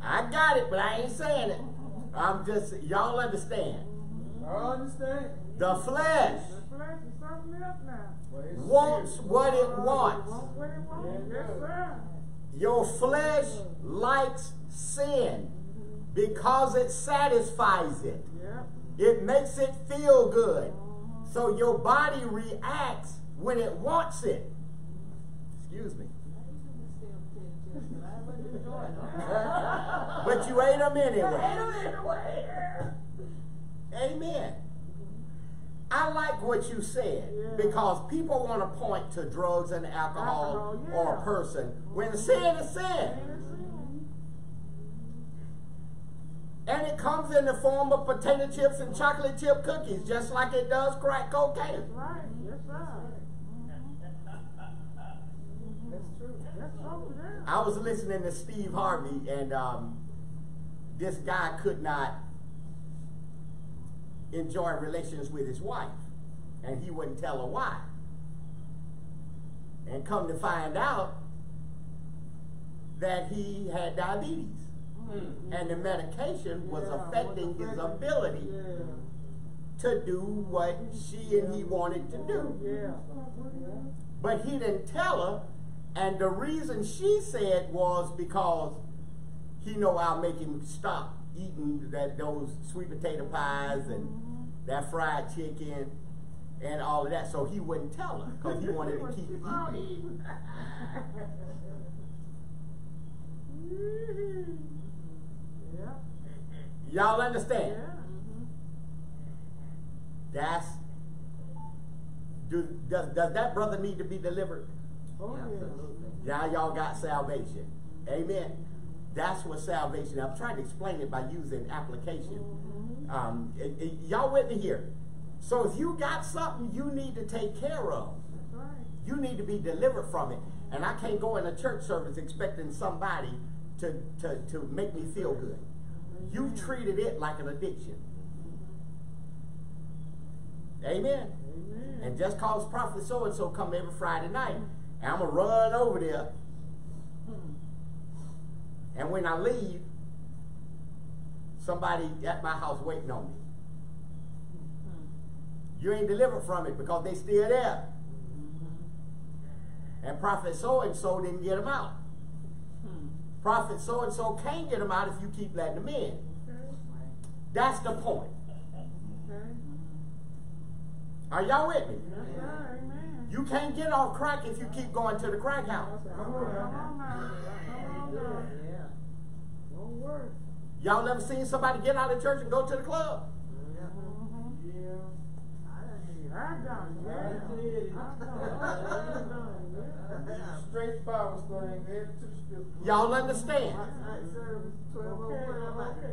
I got it, but I ain't saying it. I'm just, y'all understand. I understand. The flesh The flesh is now. Wants what it It wants. wants what it wants. Yes, sir. Your flesh likes sin because it satisfies it. It makes it feel good. So your body reacts when it wants it. Excuse me. But you ate them anyway. Amen. I like what you said Yeah. because people want to point to drugs and alcohol, Alcohol, or a person when sin is sin. Ain't it sin? And it comes in the form of potato chips and chocolate chip cookies, just like it does crack cocaine. That's right, that's right. That's true. That's true, yeah. I was listening to Steve Harvey, and um, this guy could not enjoy relations with his wife, and he wouldn't tell her why. And come to find out that he had diabetes, and the medication was affecting his ability to do what she and he wanted to do. But he didn't tell her, and the reason she said was because he know I'll make him stop eating that those sweet potato pies and that fried chicken and all of that. So he wouldn't tell her because he wanted to keep <laughs> eating. <laughs> <laughs> Yeah, Y'all understand? yeah. understand? That's do, does, does that brother need to be delivered? Oh, yeah. Now y'all got salvation. Amen. That's what salvation. I'm trying to explain it by using application. Um, it- it- y'all with me here? So if you got something you need to take care of, That's right. you need to be delivered from it. And I can't go in a church service expecting somebody to, to, to make me feel good. You treated it like an addiction. Amen. Amen. And just cause prophet so and so come every Friday night, and I'm gonna run over there. Hmm. And when I leave, somebody at my house waiting on me. Hmm. You ain't delivered from it because they still there. Mm-hmm. And prophet so and so didn't get them out. Prophet so and so can't get them out if you keep letting them in. That's the point. Are y'all with me? You can't get off crack if you keep going to the crack house. Y'all never seen somebody get out of church and go to the club? Mhm. Yeah. I done it, yeah. I did. I done it, I done it, yeah. Straight Bible study, head to the scripture. Y'all understand?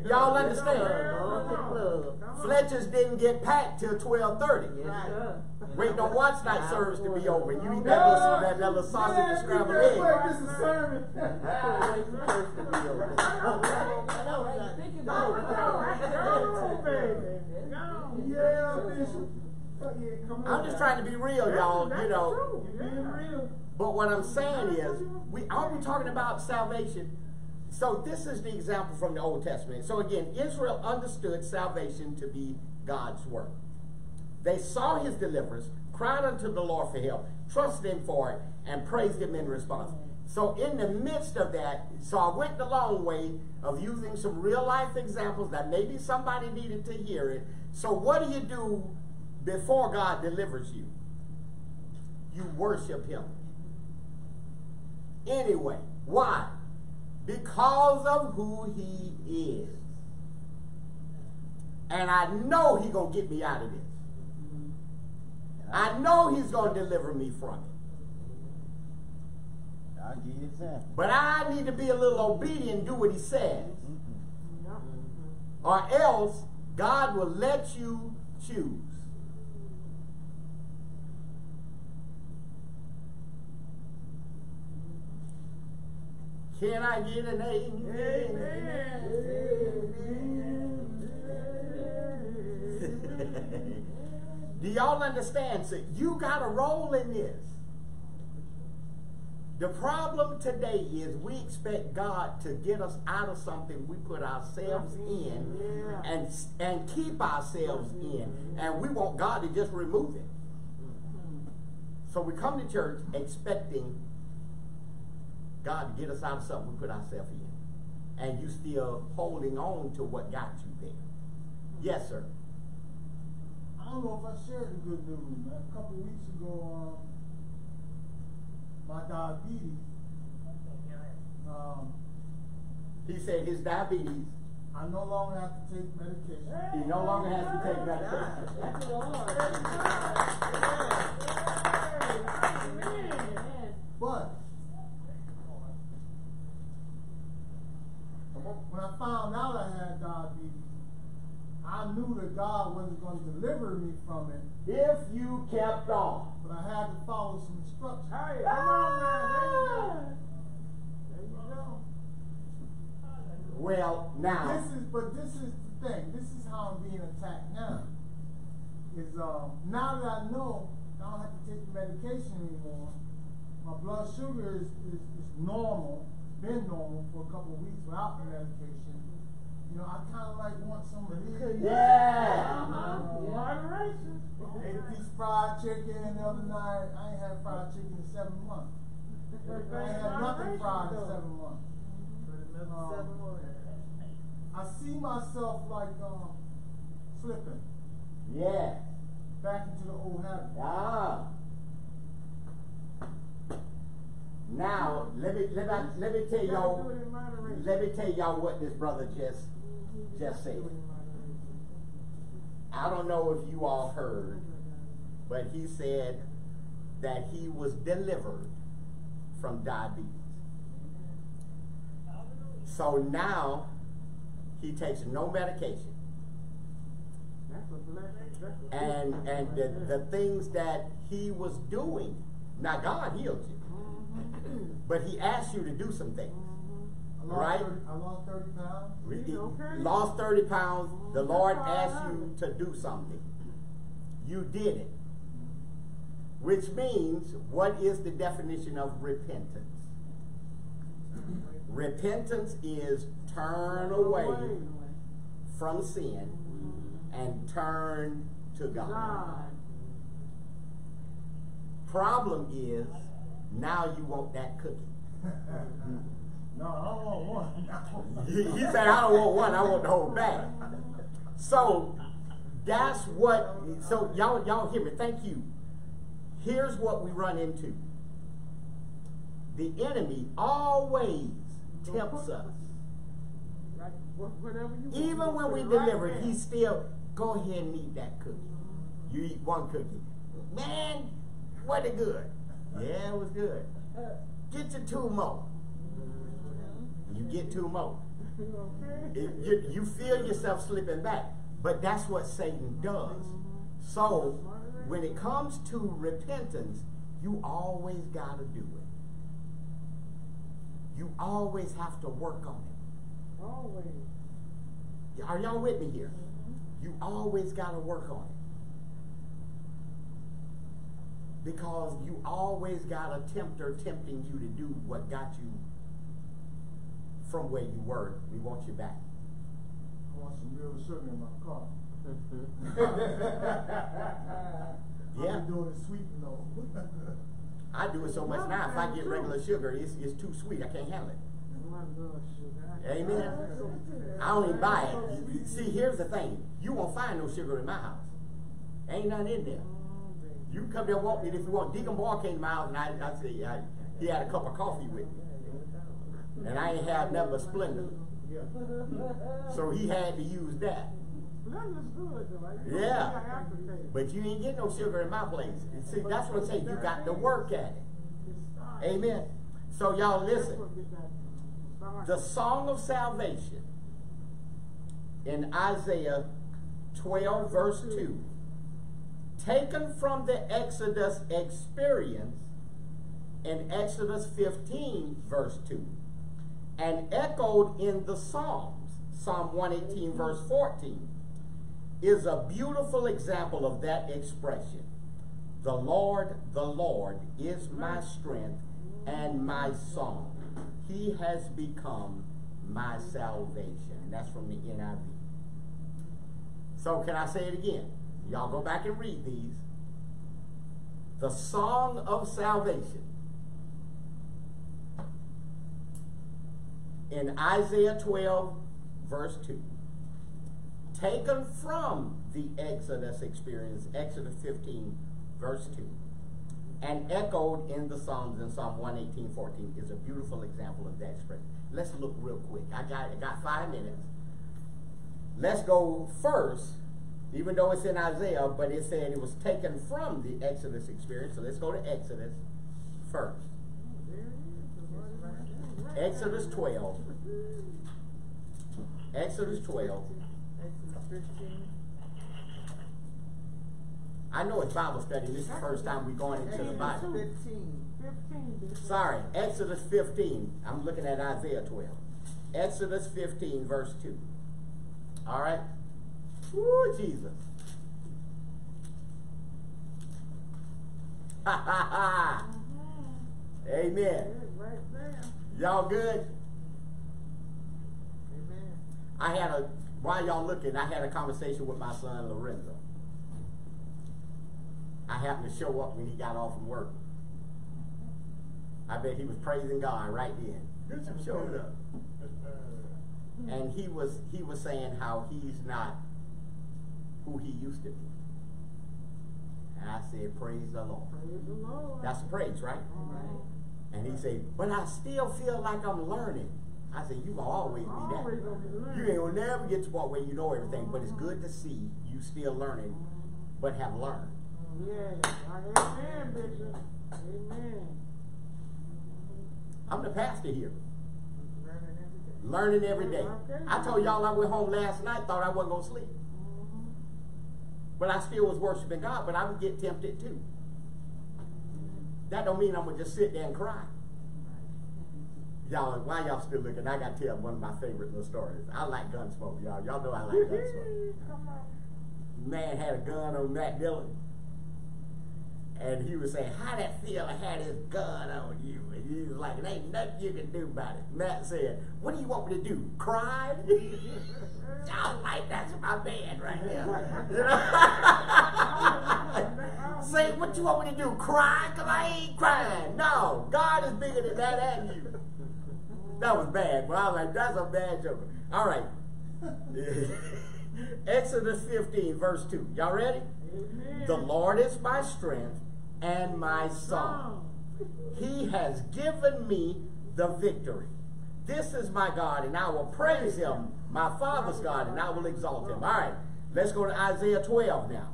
Y'all understand? Come on. Come on. Fletcher's didn't get packed till twelve thirty. Waiting on watch night service to be over. You eat that little, that, that little sausage and scrambled egg. This is a sermon. Think about it. Go, baby. Go. Yeah, Bishop. Yeah, come on. I'm just trying to be real, y'all. You know. Real. But what I'm saying is, we aren't we talking about salvation? So this is the example from the Old Testament. So again, Israel understood salvation to be God's work. They saw his deliverance, cried unto the Lord for help, trusted him for it, and praised him in response. So in the midst of that, so I went the long way of using some real life examples that maybe somebody needed to hear it. So what do you do before God delivers you? You worship him. Anyway, why? Because of who he is. And I know he gonna get me out of this. I know he's gonna deliver me from it. I'll give you example. But I need to be a little obedient and do what he says. Mm-hmm. Yep. Or else God will let you choose. Can I get an amen? Do y'all understand? So you got a role in this. The problem today is we expect God to get us out of something we put ourselves in and and keep ourselves in, and we want God to just remove it. So we come to church expecting God to get us out of something we put ourselves in, and you still holding on to what got you there. Yes, sir. I don't know if I shared the good news, man. A couple of weeks ago, um, my diabetes, um, He said his diabetes. I no longer have to take medication. He no longer has to take medication. That's the Lord. Amen. But, Come when I found out I had diabetes, I knew that God wasn't going to deliver me from it, If you kept on. but I had to follow some instructions. Hey, come on now, there you go. There you go. Well, now, This is, but this is the thing. This is how I'm being attacked now. Is um, now that I know I don't have to take the medication anymore, my blood sugar is, is, is normal, been normal for a couple of weeks without the medication. You know, I kind of like want some relief. Yeah. Uh-huh. Moderation. Ate a piece of fried chicken the other night. I ain't had fried chicken in seven months. I ain't had nothing fried in seven months. Um, I see myself like um, slipping yeah. back into the old habit. Ah. Now, let me, let me, let me tell You gotta y'all, do it in moderation. let me tell y'all what this brother just, just said. I don't know if you all heard, but he said that he was delivered from diabetes. So now he takes no medication. And and the, the things that he was doing, now God healed you, but he asked you to do some things. I lost, Right. 30, I lost 30 pounds. He Okay. Lost 30 pounds, the. Lord That's all I asked you to do something. You did it. Which means, what is the definition of repentance? Repentance is turn away from sin and turn to God. God. Problem is, now you want that cookie. <laughs> no, I don't want one. <laughs> He, he said, I don't want one, I want the whole bag. So that's what so y'all y'all hear me, thank you. Here's what we run into. The enemy always tempts us. Right. Whatever you want. Even when we Put it right deliver, he still go ahead and eat that cookie. You eat one cookie. Man, was it good? Yeah, it was good. Get you two more. You get two more. <laughs> It- you, you feel yourself slipping back. But that's what Satan does. So when it comes to repentance, you always got to do it. You always have to work on it. Always. Are y'all with me here? Mm-hmm. You always got to work on it. Because you always got a tempter tempting you to do what got you from where you were. We want you back. I want some real sugar in my car. <laughs> Yeah. Been doing it sweet though. <laughs> I do it so much now. If I get regular sugar, it's, it's too sweet. I can't handle it. My love sugar. I- Amen. I don't even buy it. See, here's the thing. You won't find no sugar in my house. Ain't none in there. You can come there want it if you want. Deacon Ball came to my house and I, I said, I, he had a cup of coffee with me. And I ain't have nothing but Splenda. yeah. So he had to use that. Splenda's good though. right? You don't Yeah. But you ain't get no sugar in my place. And see, that's what I'm saying. You got to work at it. Amen. So y'all listen. what get that starch. The song of salvation in Isaiah 12, verse 2, taken from the Exodus experience in Exodus 15, verse 2, and echoed in the Psalms, Psalm 118, mm-hmm. verse 14, is a beautiful example of that expression. The Lord, the Lord is my mm-hmm. strength and my song. He has become my salvation. And that's from the NIV. So, can I say it again? Y'all go back and read these. The song of salvation in Isaiah 12, verse 2 taken from the Exodus experience, Exodus 15, verse 2, and echoed in the Psalms in Psalm 118, 14, is a beautiful example of that expression. Let's look real quick. I got, I got five minutes. Let's go first, even though it's in Isaiah, but it said it was taken from the Exodus experience. So let's go to Exodus first. There it is. The word right there. Right Exodus 12, Exodus 12. I know it's Bible study. This is the first time we're going into the Bible. Fifteen. Fifteen. Sorry, Exodus 15. I'm looking at Isaiah 12. Exodus 15, verse 2. All right? Woo, Jesus. Ha ha ha. Amen. Yeah, Right there. Y'all good? Amen. I had a, while y'all looking, I had a conversation with my son Lorenzo. I happened to show up when he got off from work. I bet he was praising God right then. Bishop showed up. And he was he was saying how he's not who he used to be. And I said, Praise the Lord. Praise the Lord. That's a praise, right? Right. And he said, But I still feel like I'm learning. I said, You will always be that. gonna be learning. You ain't gonna never get to the point where you know everything, but it's good to see you still learning, but have learned. Yeah. Amen, Bishop. Amen. I'm the pastor here, Learning every day. learning every day. I told y'all I went home last night, thought I wasn't gonna sleep. Mhm. But I still was worshiping God, but I would get tempted too. That don't mean I'm gonna just sit there and cry. Y'all, why y'all still looking? I gotta tell one of my favorite little stories. I like Gunsmoke, y'all. Y'all know I like Gunsmoke. Man had a gun on Matt Dillon. And he was saying, how that feel to have this gun on you? And he was like, there ain't nothing you can do about it. Matt said, what do you want me to do? Cry? <laughs> Y'all like that's my man right there. You know? Say, what you want me to do? Cry? Cause I ain't crying. No, God is bigger than that and you. That was bad, but I was like, that's a bad joke. All right. <laughs> Exodus 15, verse 2. Y'all ready? Amen. The Lord is my strength and my song. He has given me the victory. This is my God, and I will praise him, my Father's God, and I will exalt him. All right, let's go to Isaiah 12 now.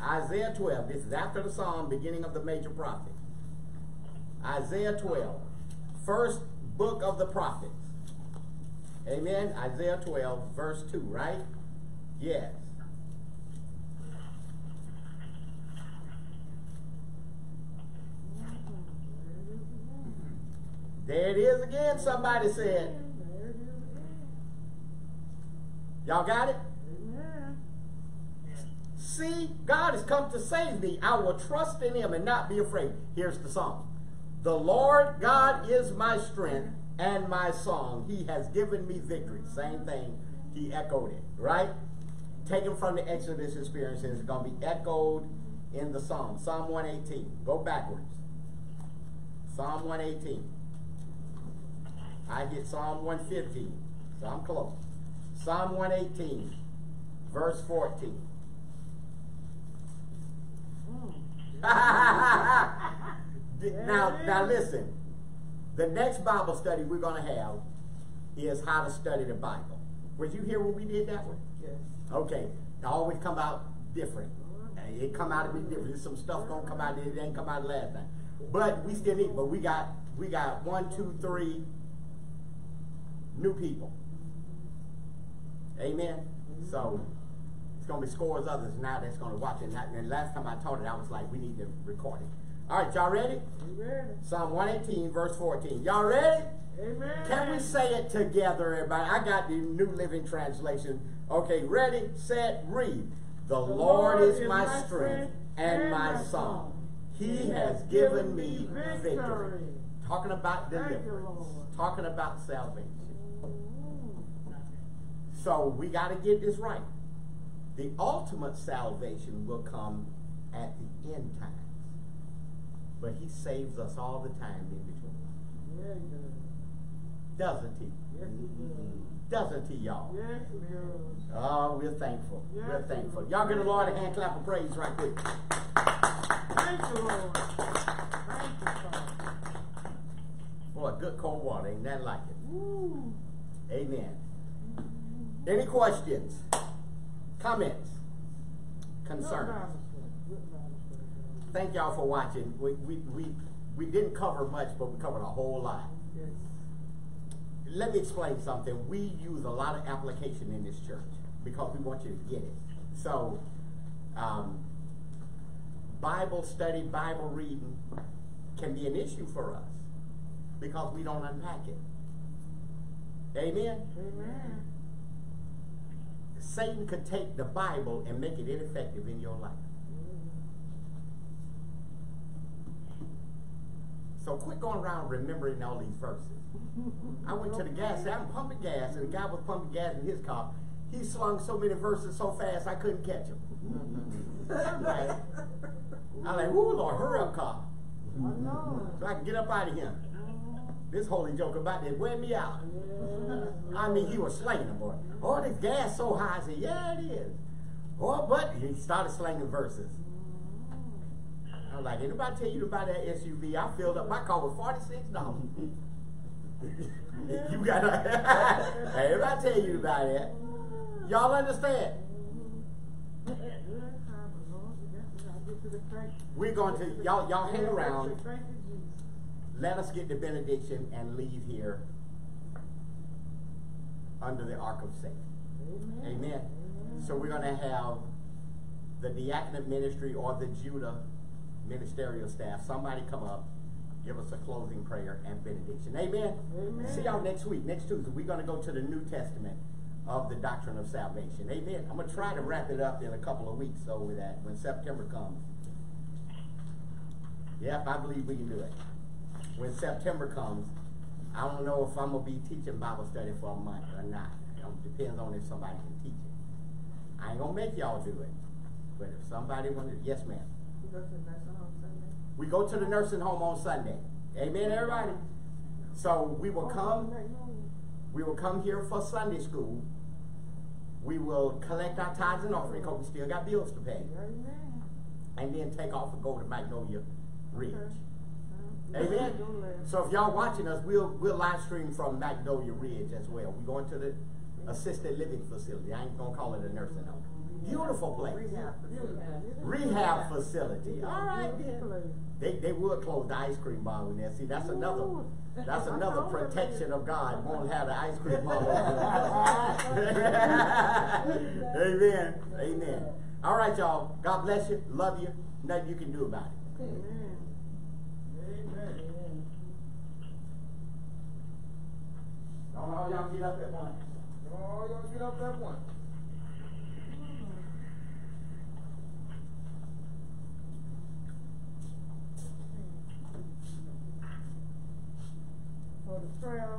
Isaiah 12. This is after the psalm, beginning of the major prophet. Isaiah 12. First book of the prophets. Amen. Isaiah 12, verse 2, right? Yes. Mm-hmm. There it is again, somebody said. There it is again. Y'all got it? Amen. See, God has come to save me. I will trust in him and not be afraid. Here's the song. The Lord God is my strength and my song. He has given me victory. Same thing. He echoed it, right? Taken from the Exodus experience, and it's going to be echoed in the Psalm. Psalm 118. Go backwards. Psalm 118. I get Psalm 115, so I'm close. Psalm 118, verse 14. <laughs> now, now listen. The next Bible study we're going to have is how to study the Bible. Were you here when we did that one? Yes. Okay. It always come out different. Uh, It come out to be different. There's some stuff gonna come out that it didn't come out last time. But we still need. But we got we got one, two, three new people. Amen. So it's gonna be scores others now that's gonna watch it. And last time I taught it, I was like, we need to record it. All right, y'all ready? Ready? Psalm 118, verse 14. Y'all ready? Amen. Can we say it together, everybody? I got the New Living Translation. Okay, ready, set, read. The, Lord, is my strength and my song. He has given me victory. Talking about deliverance. Lord. Talking about salvation. So we got to get this right. The ultimate salvation will come at the end times. But he saves us all the time in between. Yeah, he does. Doesn't he? Yes, he does. Doesn't he, y'all? Yes, he does. Oh, we're thankful. Yes. We're thankful. Y'all give the Lord a hand clap of praise right quick. Thank you, Lord. Thank you, Father. Boy, good cold water. Ain't that like it? Woo. Amen. Any questions? Comments? Concerns? Bible study. Good Bible study. Thank y'all for watching. We, we, we, we didn't cover much, but we covered a whole lot. Yes. let me explain something. We use a lot of application in this church because we want you to get it. So, um, Bible study, Bible reading can be an issue for us because we don't unpack it. Amen? Amen. Satan could take the Bible and make it ineffective in your life. So quit going around remembering all these verses. I went to the gas station, I'm pumping gas, and the guy was pumping gas in his car. He slung so many verses so fast I couldn't catch him. Mm-hmm. <laughs> I'm like, I'm like, whoo, Lord, hurry up, car. So I can get up out of here. This holy joker about to wear me out. I mean, he was slinging them, boy. Oh, this gas so high. I said, yeah, it is. Oh, but he started slinging verses. I was like, anybody tell you to buy that SUV? I filled up my car with $46. <laughs> you got to, everybody <laughs> tell you about that. Y'all understand? We're going to, y'all, y'all hang around. Thank you, Jesus. Let us get the benediction and leave here under the ark of safety. Amen. Amen. So we're going to have the diaconate ministry or the Judah ministerial staff, somebody come up, give us a closing prayer and benediction. Amen. Amen. See y'all next week, next Tuesday. We're going to go to the New Testament of the doctrine of salvation. Amen. I'm going to try to wrap it up in a couple of weeks so that when September comes. Yep, I believe we can do it. When September comes, I don't know if I'm going to be teaching Bible study for a month or not. It depends on if somebody can teach it. I ain't going to make y'all do it. But if somebody wants to, yes, ma'am. We go to the nursing home Sunday. We go to the nursing home on Sunday. Amen, everybody? So we will oh, come, we will come here for Sunday school. We will collect our tithes and offering because we still got bills to pay. And then take off and go to Magnolia Ridge. Amen. So if y'all watching us, we'll we'll live stream from Magnolia Ridge as well. We're going to the assisted living facility. I ain't gonna call it a nursing home. Beautiful place. Rehab facility. All right. They they would close the ice cream bar in there. See, that's another that's <laughs> another protection of God. Won't have the ice cream bar. <laughs> <laughs> Amen. Amen. All right, y'all. God bless you. Love you. Nothing you can do about it. Amen. Don't all y'all get up at once. Oh, y'all get up that one. For the prayer.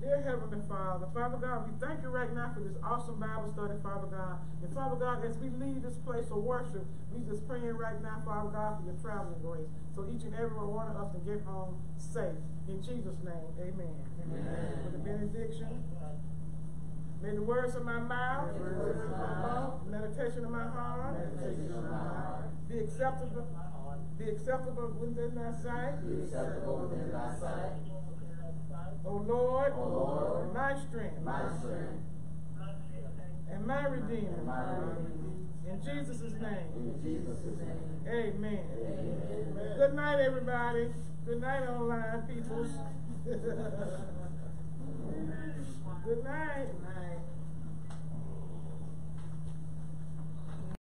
Dear Heavenly Father, Father God, we thank you right now for this awesome Bible study, Father God. And Father God, as we leave this place of worship, we just praying right now, Father God, for your traveling grace. So each and every one of us can get home safe. In Jesus' name, amen. Amen. For the benediction. May the words of my mouth, of my mouth, meditation of my heart, meditation of my heart, be acceptable, be acceptable within thy sight. be acceptable within thy sight. O Lord, O Lord, my strength, my strength, and my redeemer. and my redeemer. In Jesus' name. In Jesus' name. Amen. Amen. Good night, everybody. Good night, online peoples. <laughs> Good night.